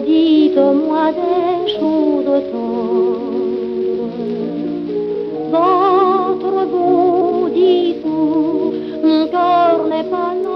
dites-moi des choses tendres. Votre beau discours, mon cœur n'est pas là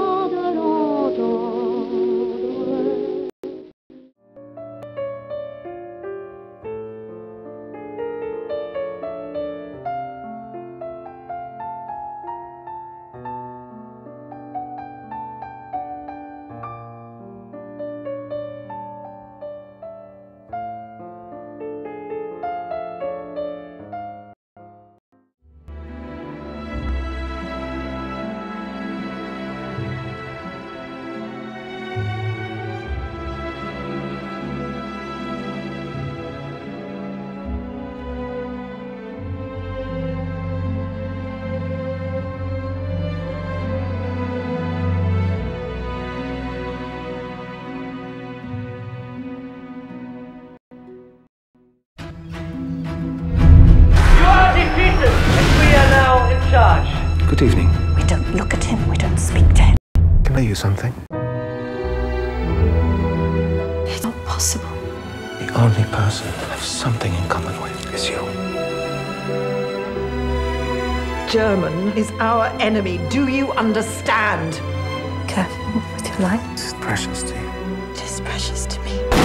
Good evening. We don't look at him, we don't speak to him. Can I use something? It's not possible. The only person I have something in common with is you. German is our enemy. Do you understand? Careful with your light. It's precious to you.